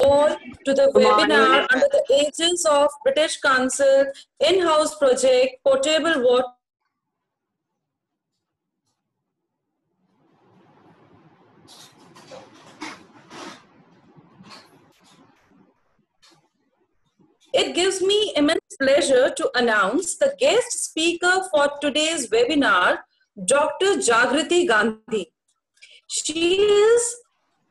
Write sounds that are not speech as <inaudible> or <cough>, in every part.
all to the webinar under the aegis of British Council in-house project Portable Water It gives me immense pleasure to announce the guest speaker for today's webinar, Dr. Jagriti Gandhi. She is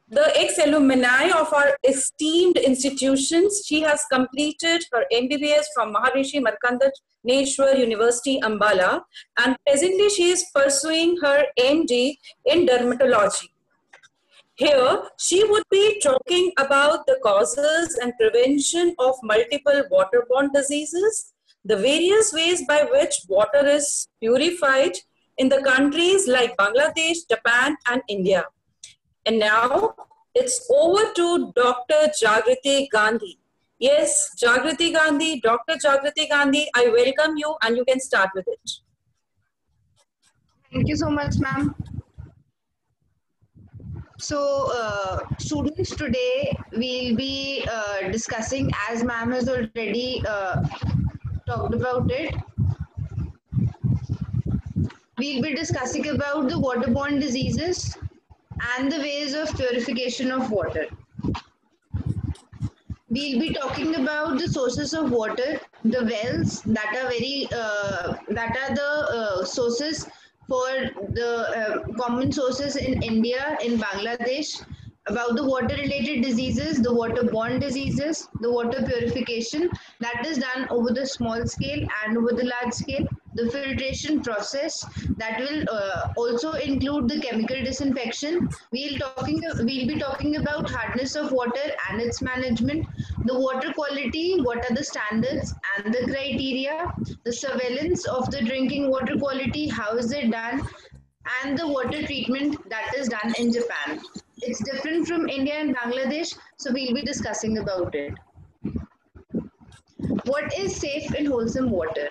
the ex-alumni of our esteemed institutions. She has completed her MBBS from Maharishi Markandeshwar University, Ambala, and presently she is pursuing her MD in dermatology. Here, she would be talking about the causes and prevention of multiple waterborne diseases, the various ways by which water is purified in the countries like Bangladesh, Japan, and India. And now it's over to Dr. Jagriti Gandhi. Yes, Jagriti Gandhi, Dr. Jagriti Gandhi, I welcome you and you can start with it. Thank you so much, ma'am. So, uh, students, today we'll be uh, discussing, as ma'am has already uh, talked about it, we'll be discussing about the waterborne diseases and the ways of purification of water. We'll be talking about the sources of water, the wells that are very, uh, that are the uh, sources for the uh, common sources in India, in Bangladesh, about the water related diseases, the waterborne diseases, the water purification that is done over the small scale and over the large scale, the filtration process that will uh, also include the chemical disinfection. We'll talking we'll be talking about hardness of water and its management, the water quality, what are the standards and the criteria, the surveillance of the drinking water quality, how is it done, and the water treatment that is done in Japan. It's different from India and Bangladesh, so we'll be discussing about it. What is safe and wholesome water?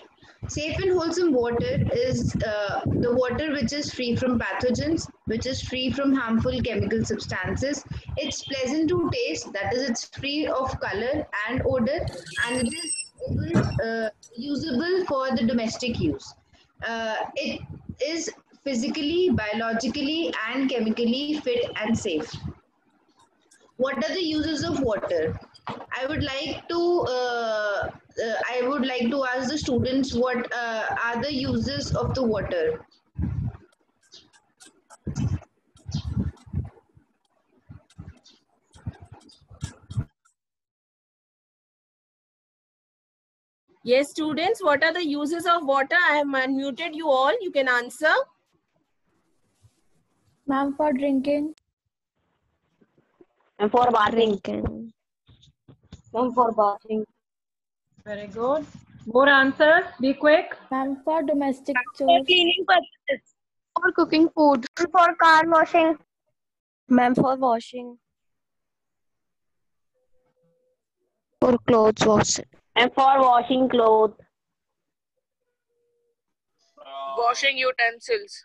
Safe and wholesome water is uh, the water which is free from pathogens, which is free from harmful chemical substances. It's pleasant to taste, that is, it's free of color and odor, and it is uh, usable for the domestic use. Uh, it is physically, biologically, and chemically fit and safe. What are the uses of water? I would like to uh, I would like to ask the students what uh, are the uses of the water. Yes, students, what are the uses of water? I have unmuted you all. You can answer. Ma'am, for drinking. And for bathing. Drinking. Ma'am, for bathing. Very good. More answers. Be quick. Ma'am, for domestic chores. For cleaning purposes. For cooking food. For car washing. Ma'am, for washing. For clothes washing. And for washing clothes. washing utensils.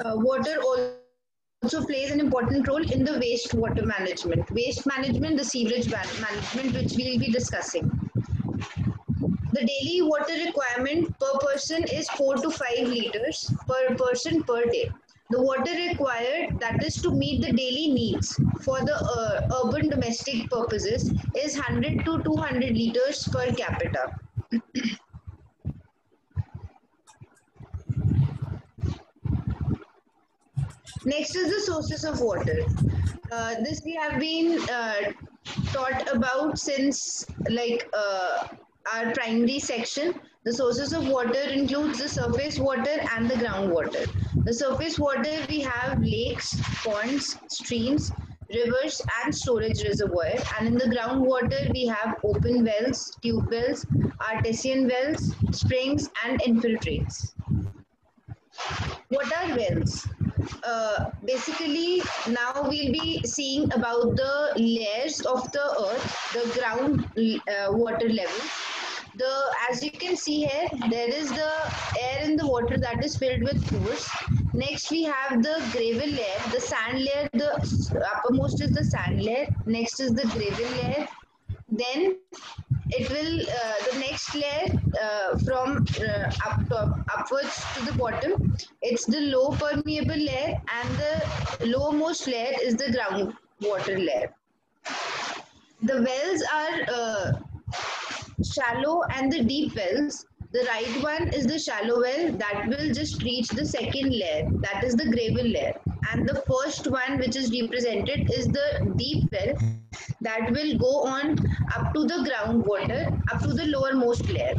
Uh, water also plays an important role in the wastewater management. Waste management, the sewerage management, which we'll be discussing. The daily water requirement per person is 4 to 5 liters per person per day. The water required, that is to meet the daily needs for the uh, urban domestic purposes, is 100 to 200 liters per capita. <clears throat> Next is the sources of water. Uh, this we have been uh, taught about since like uh, our primary section. The sources of water includes the surface water and the groundwater. The surface water we have lakes, ponds, streams, rivers and storage reservoir and in the groundwater we have open wells, tube wells, artesian wells, springs and infiltrates. What are wells? Uh, basically now we'll be seeing about the layers of the earth, the ground uh, water level. The as you can see here there is the air in the water that is filled with pores. Next we have the gravel layer. The sand layer the uppermost is the sand layer. Next is the gravel layer. Then it will uh, the next layer uh, from uh, up top upwards to the bottom it's the low permeable layer and the lowermost layer is the ground water layer the wells are uh, shallow and the deep wells. The right one is the shallow well that will just reach the second layer, that is the gravel layer. And the first one, which is represented, is the deep well that will go on up to the groundwater, up to the lowermost layer.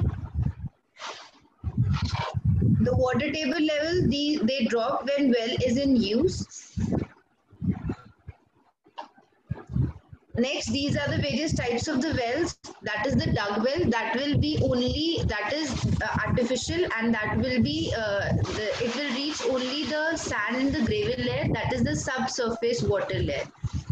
The water table level, the, they drop when well is in use Next, these are the various types of the wells. That is the dug well. That will be only, that is uh, artificial and that will be, uh, the, it will reach only the sand and the gravel layer. That is the subsurface water layer.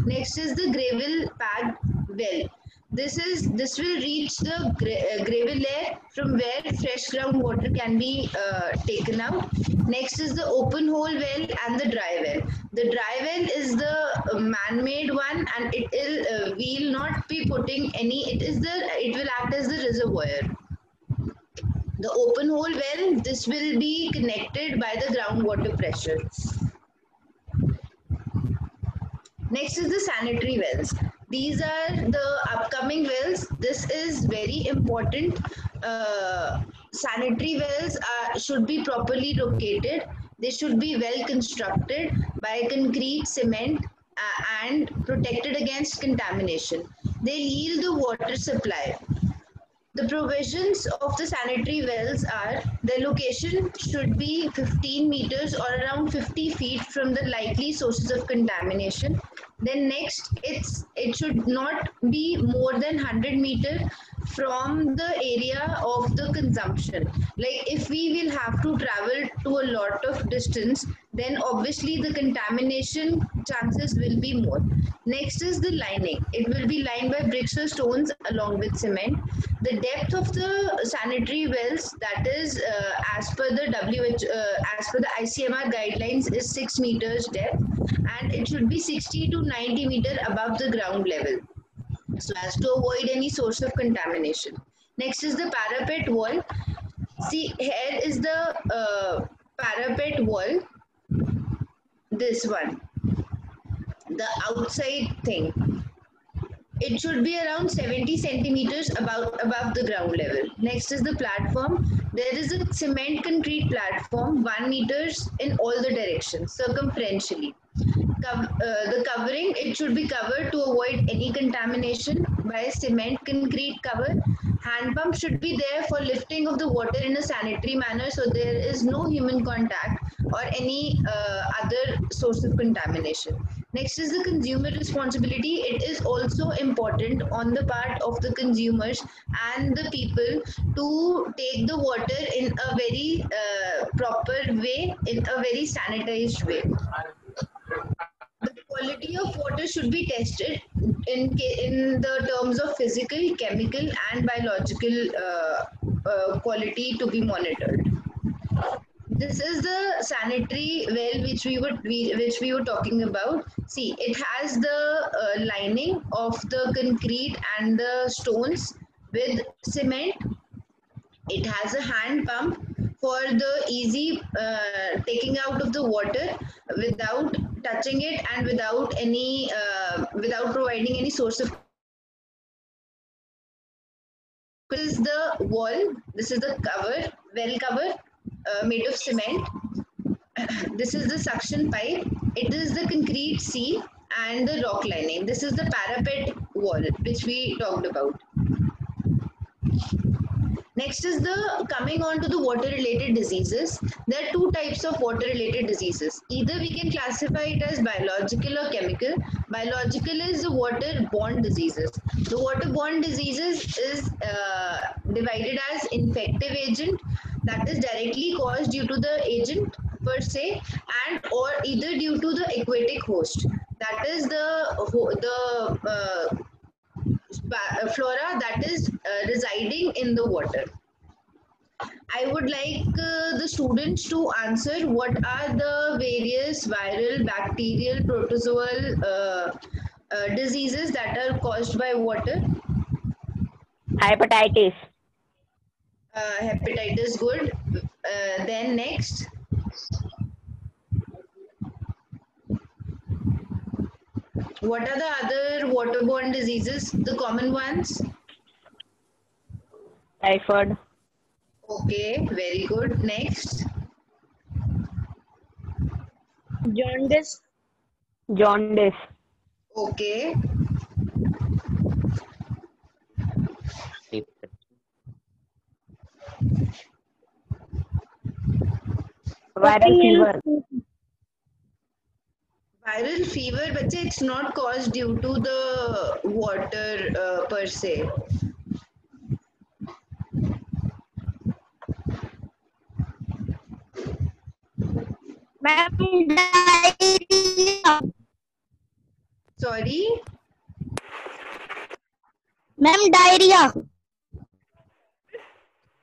Next is the gravel pad well. This is this will reach the gra uh, gravel layer from where fresh groundwater can be uh, taken out. Next is the open hole well and the dry well. The dry well is the uh, man-made one, and it will uh, will not be putting any. It is the it will act as the reservoir. The open hole well, this will be connected by the groundwater pressure. Next is the sanitary wells. These are the upcoming wells. This is very important. Uh, sanitary wells are, should be properly located. They should be well constructed by concrete, cement, uh, and protected against contamination. They'll yield the water supply. The provisions of the sanitary wells are the location should be 15 meters or around 50 feet from the likely sources of contamination. Then next, it's it should not be more than 100 meter from the area of the consumption. Like if we will have to travel to a lot of distance, then obviously the contamination chances will be more. Next is the lining. It will be lined by bricks or stones along with cement. The depth of the sanitary wells, that is uh, as per the WH, uh, as per the ICMR guidelines, is six meters depth, and it should be 60 to 90 meter above the ground level so as to avoid any source of contamination. Next is the parapet wall. See, here is the uh, parapet wall. This one, the outside thing. It should be around 70 centimeters above, above the ground level. Next is the platform. There is a cement concrete platform, one meters in all the directions, circumferentially. Uh, the covering, it should be covered to avoid any contamination by cement concrete cover. Hand pump should be there for lifting of the water in a sanitary manner so there is no human contact or any uh, other source of contamination. Next is the consumer responsibility. It is also important on the part of the consumers and the people to take the water in a very uh, proper way, in a very sanitized way the quality of water should be tested in in the terms of physical, chemical, and biological uh, uh, quality to be monitored. This is the sanitary well which we were we, which we were talking about. See, it has the uh, lining of the concrete and the stones with cement. It has a hand pump for the easy uh, taking out of the water without touching it and without any uh, without providing any source of this is the wall this is the cover well cover uh, made of cement <clears throat> this is the suction pipe. It is the concrete seal and the rock lining. This is the parapet wall, which we talked about. Next is the coming on to the water related diseases. There are two types of water related diseases. Either we can classify it as biological or chemical. Biological is the water borne diseases. The water borne diseases is uh, divided as infective agent that is directly caused due to the agent per se and or either due to the aquatic host that is the the uh, uh, flora that is uh, residing in the water. I would like uh, the students to answer what are the various viral, bacterial, protozoal uh, uh, diseases that are caused by water. Hepatitis. Uh, hepatitis, good. Uh, then next. What are the other waterborne diseases? The common ones? Typhoid. Okay, very good. Next. Jaundice. Jaundice. Okay. Viral fever बच्चे it's not cause due to the water पर से ma'am diarrhoea sorry ma'am diarrhoea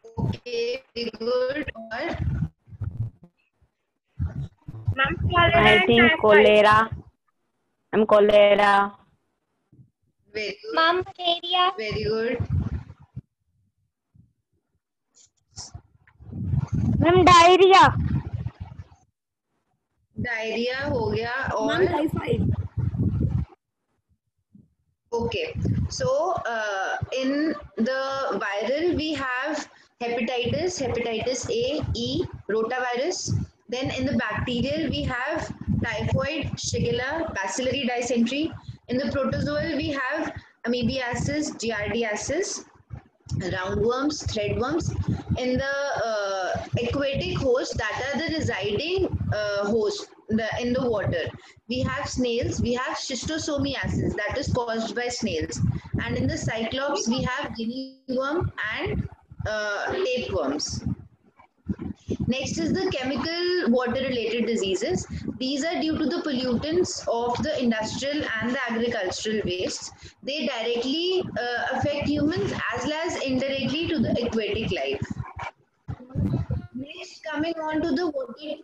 okay good और I think cholera. Ma'am, cholera. very good. Ma'am, malaria. Very good. Ma'am, diarrhea. Diarrhea हो गया और Okay, so uh, in the viral we have hepatitis, hepatitis A, E, rotavirus. Then in the bacterial we have typhoid, shigella, bacillary dysentery. In the protozoal we have amoebiasis, giardiasis, roundworms, threadworms. In the uh, aquatic host that are the residing uh, host the, in the water, we have snails, we have schistosomiasis that is caused by snails. And in the cyclops, we have guinea worm and uh, tapeworms. Next is the chemical water related diseases. These are due to the pollutants of the industrial and the agricultural wastes. They directly uh, affect humans as well as indirectly to the aquatic life. Next, coming on to the water,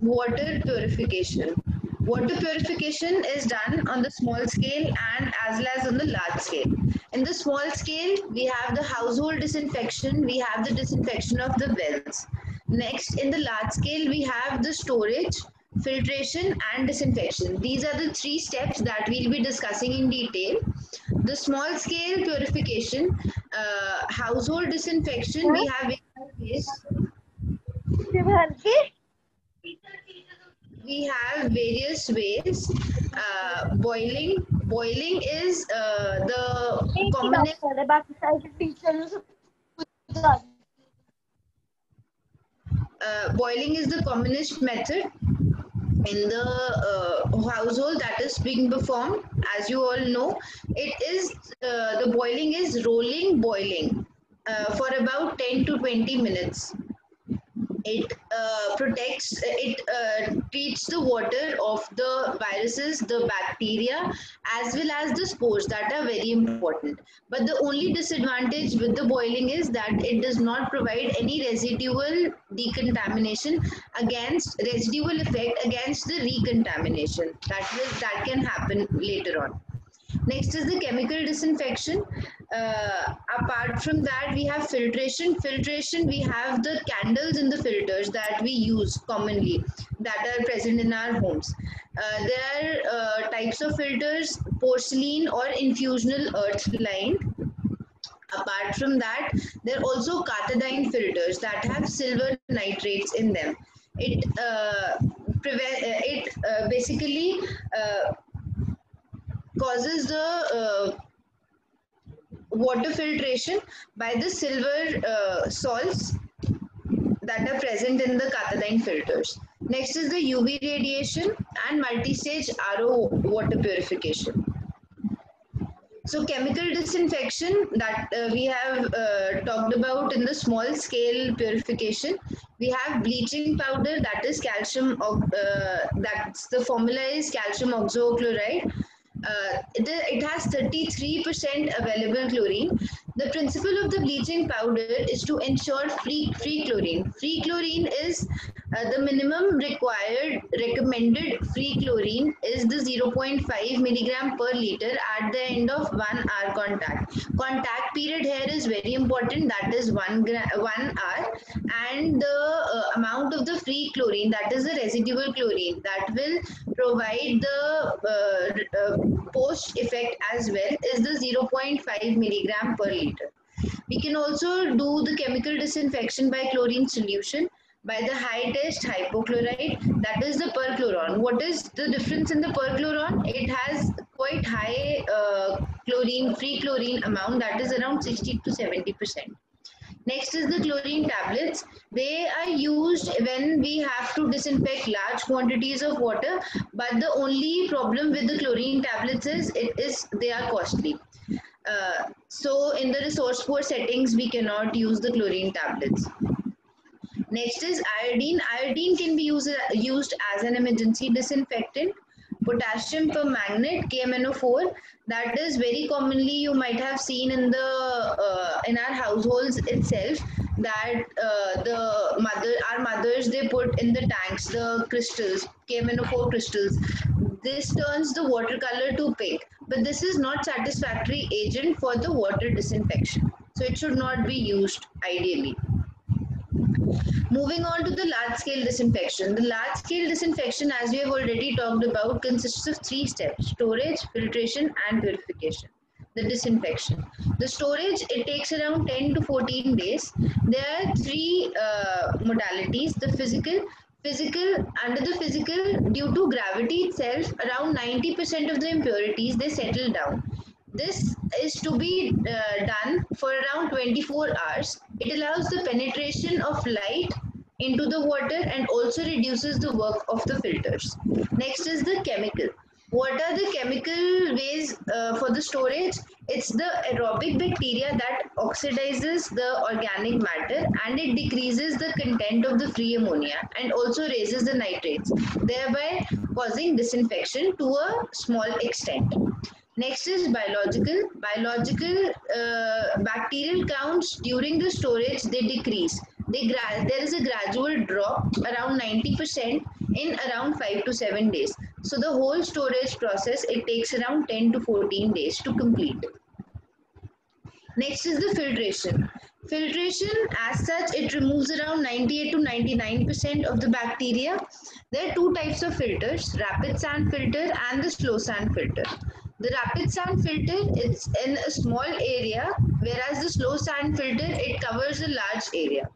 water purification. Water purification is done on the small scale and as well as on the large scale. In the small scale, we have the household disinfection, we have the disinfection of the wells. Next, in the large scale, we have the storage, filtration and disinfection. These are the three steps that we'll be discussing in detail. The small scale purification, uh, household disinfection, we have various ways. We have various ways. Uh, boiling, boiling is uh, the commonest uh, boiling is the commonest method in the uh, household that is being performed. As you all know it is uh, the boiling is rolling boiling uh, for about 10 to 20 minutes it uh, protects it uh, treats the water of the viruses the bacteria as well as the spores that are very important. But the only disadvantage with the boiling is that it does not provide any residual decontamination against residual effect against the recontamination. That will that can happen later on. Next is the chemical disinfection. Uh, apart from that, we have filtration. Filtration, we have the candles in the filters that we use commonly that are present in our homes. Uh, there are uh, types of filters, porcelain or infusorial earth lined. Apart from that, there are also Katadyn filters that have silver nitrates in them. it uh, prevent uh, it uh, basically causes the water filtration by the silver uh, salts that are present in the Katadyn filters. Next is the UV radiation and multi-stage RO water purification. So chemical disinfection that uh, we have uh, talked about in the small scale purification, we have bleaching powder that is calcium, uh, that's the formula is calcium oxychloride. Uh, it, has 33% available chlorine. The principle of the bleaching powder is to ensure free, free chlorine. Free chlorine is uh, the minimum required recommended free chlorine is the 0.5 milligram per liter at the end of one hour contact. Contact period here is very important. That is one one hour, and the uh, amount of the free chlorine that is the residual chlorine that will provide the uh, uh, post effect as well is the 0.5 milligram per liter. We can also do the chemical disinfection by chlorine solution by the high test hypochlorite that is the perchloron what is the difference in the perchloron it has quite high uh, chlorine free chlorine amount that is around 60 to 70 percent. Next is the chlorine tablets. They are used when we have to disinfect large quantities of water but the only problem with the chlorine tablets is it is they are costly. Uh, so in the resource poor settings we cannot use the chlorine tablets Next is iodine. Iodine can be used, used as an emergency disinfectant. Potassium permanganate, KMNO4, that is very commonly you might have seen in the uh, in our households itself that uh, the mother our mothers they put in the tanks the crystals KMNO4 crystals. This turns the watercolor to pink, but this is not satisfactory agent for the water disinfection. So it should not be used ideally. Moving on to the large scale disinfection. The large scale disinfection, as we have already talked about, consists of three steps storage, filtration, and purification. The disinfection. The storage, it takes around 10 to 14 days. There are three uh, modalities the physical, physical, under the physical, due to gravity itself, around 90% of the impurities they settle down. This is to be uh, done for around 24 hours. It allows the penetration of light into the water and also reduces the work of the filters. Next is the chemical. What are the chemical ways uh, for the storage? It's the aerobic bacteria that oxidizes the organic matter and it decreases the content of the free ammonia and also raises the nitrates, thereby causing disinfection to a small extent. Next is biological. Biological uh, bacterial counts during the storage they decrease. They there is a gradual drop around 90% in around 5 to 7 days. So the whole storage process it takes around 10 to 14 days to complete. Next is the filtration. Filtration as such it removes around 98 to 99% of the bacteria. There are two types of filters, rapid sand filter and the slow sand filter. The rapid sand filter is in a small area whereas the slow sand filter it covers a large area.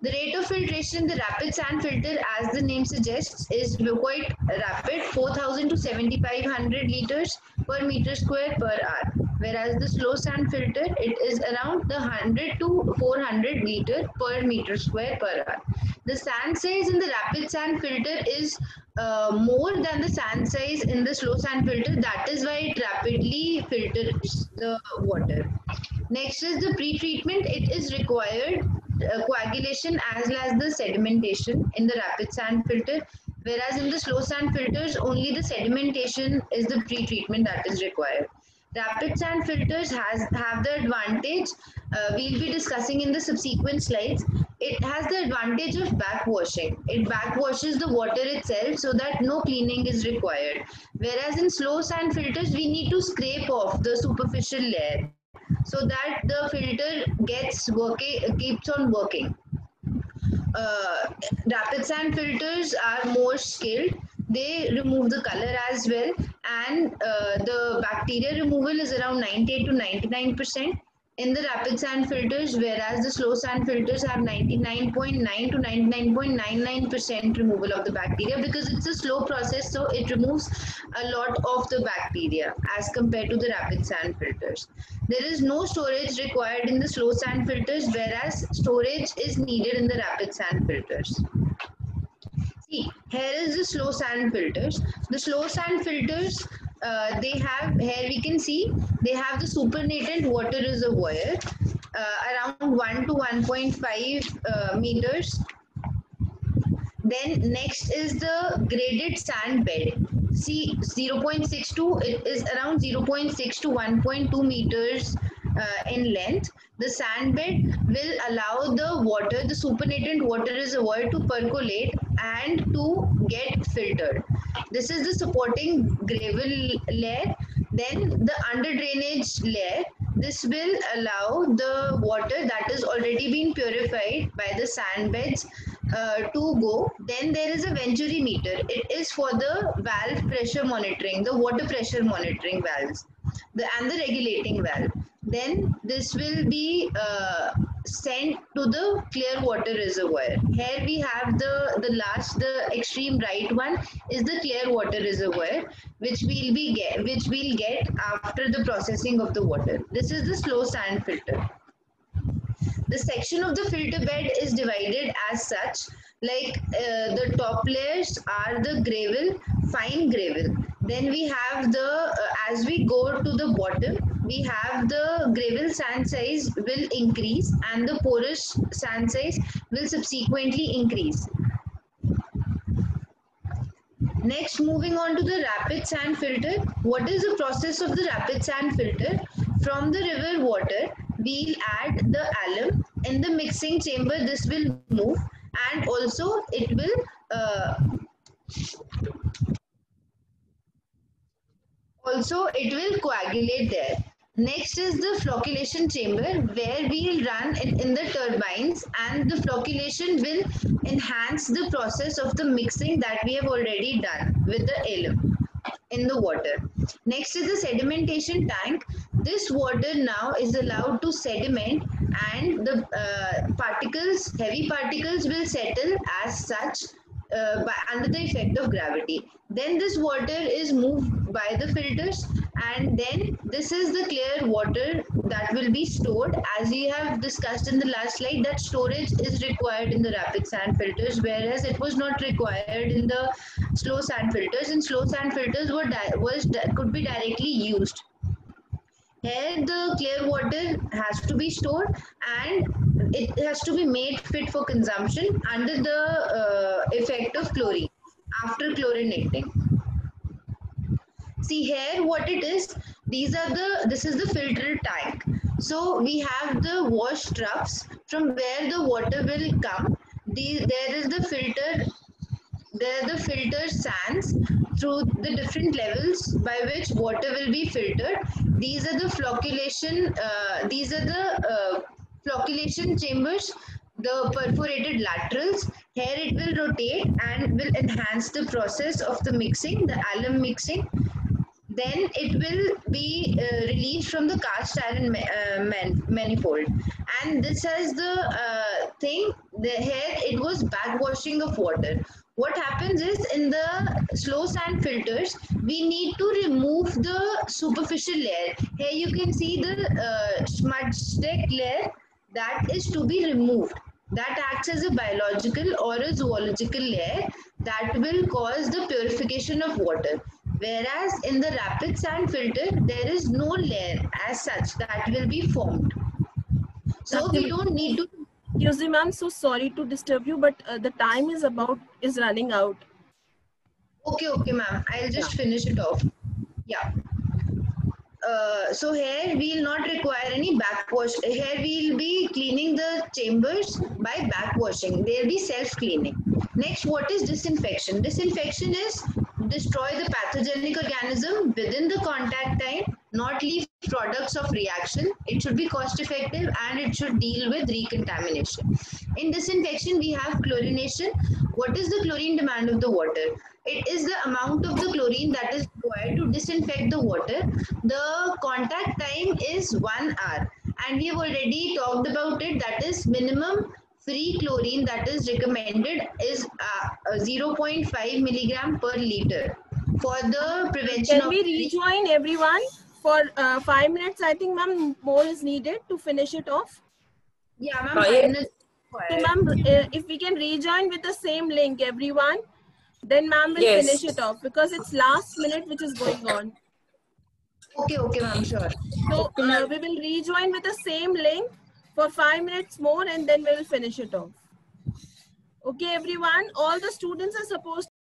The rate of filtration, the rapid sand filter, as the name suggests, is quite rapid 4000 to 7500 liters per meter square per hour. Whereas the slow sand filter, it is around the 100 to 400 liter per meter square per hour. The sand size in the rapid sand filter is uh, more than the sand size in the slow sand filter. That is why it rapidly filters the water. Next is the pre-treatment. It is required uh, coagulation as well as the sedimentation in the rapid sand filter. Whereas in the slow sand filters, only the sedimentation is the pre-treatment that is required. Rapid sand filters has have the advantage uh, we'll be discussing in the subsequent slides. It has the advantage of backwashing. It backwashes the water itself so that no cleaning is required. Whereas in slow sand filters, we need to scrape off the superficial layer so that the filter gets working, keeps on working. Uh, rapid sand filters are more skilled they remove the color as well and uh, the bacteria removal is around 98 to 99 percent in the rapid sand filters, whereas the slow sand filters have 99.9 to 99.99% removal of the bacteria because it's a slow process, so it removes a lot of the bacteria as compared to the rapid sand filters. There is no storage required in the slow sand filters, whereas storage is needed in the rapid sand filters. Here is the slow sand filters. The slow sand filters uh, they have here we can see they have the supernatant water reservoir uh, around 1 to 1.5 uh, meters. Then next is the graded sand bed. See 0.62 it is around 0.6 to 1.2 meters uh, in length. The sand bed will allow the water the supernatant water reservoir to percolate and to get filtered. This is the supporting gravel layer. Then the under drainage layer. This will allow the water that is already been purified by the sand beds uh, to go. Then there is a venturi meter. It is for the valve pressure monitoring the water pressure monitoring valves the and the regulating valve. Then this will be uh, sent to the clear water reservoir. Here we have the the last the extreme right one is the clear water reservoir which we'll be get which we'll get after the processing of the water. This is the slow sand filter. The section of the filter bed is divided as such like uh, the top layers are the gravel fine gravel. Then we have the uh, as we go to the bottom we have the gravel sand size will increase and the porous sand size will subsequently increase Next, moving on to the rapid sand filter. What is the process of the rapid sand filter? From the river water, we'll add the alum. In the mixing chamber, this will move and also it will uh, also it will coagulate there. Next is the flocculation chamber where we'll run in, in the turbines and the flocculation will enhance the process of the mixing that we have already done with the alum in the water. Next is the sedimentation tank. This water now is allowed to sediment and the uh, particles, heavy particles will settle as such uh, by, under the effect of gravity. Then this water is moved by the filters and then this is the clear water that will be stored. As we have discussed in the last slide that storage is required in the rapid sand filters whereas it was not required in the slow sand filters and slow sand filters were was could be directly used. Here the clear water has to be stored and it has to be made fit for consumption under the uh, effect of chlorine after chlorinating. See here what it is. These are the this is the filter tank. So we have the wash troughs from where the water will come. The, there is the filter there are the filter sands through the different levels by which water will be filtered. These are the flocculation uh, these are the uh, flocculation chambers the perforated laterals here it will rotate and will enhance the process of the mixing the alum mixing. Then it will be uh, released from the cast iron ma uh, man manifold. And this has the uh, thing the here it was backwashing of water. What happens is in the slow sand filters we need to remove the superficial layer. Here you can see the uh, smudge layer that is to be removed that acts as a biological or a zoogleal layer that will cause the purification of water Whereas in the rapid sand filter, there is no layer as such that will be formed. So we don't need to. Excuse me, ma'am. So sorry to disturb you, but uh, the time is about is running out. Okay, okay, ma'am. I'll just finish it off. Yeah. Uh, so here we will not require any backwash. Here we will be cleaning the chambers by backwashing. There will be self-cleaning. Next, what is disinfection? Disinfection is destroy the pathogenic organism within the contact time, not leave products of reaction. It should be cost effective and it should deal with recontamination. In disinfection, we have chlorination. What is the chlorine demand of the water? It is the amount of the chlorine that is required to disinfect the water. The contact time is one hour. And we have already talked about it. That is minimum free chlorine that is recommended is uh, uh, 0.5 milligram per liter for the prevention Can of we rejoin everyone for uh, five minutes? I think, ma'am, more is needed to finish it off. yeah ma'am five yeah. minutes So, required. ma'am, uh, if we can rejoin with the same link, everyone, then ma'am will Yes. finish it off because it's last minute which is going on. okay okay ma'am sure So uh, we will rejoin with the same link for five minutes more and then we will finish it off. Okay, everyone, all the students are supposed